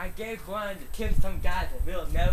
I gave one to Kim some guy that Will knows.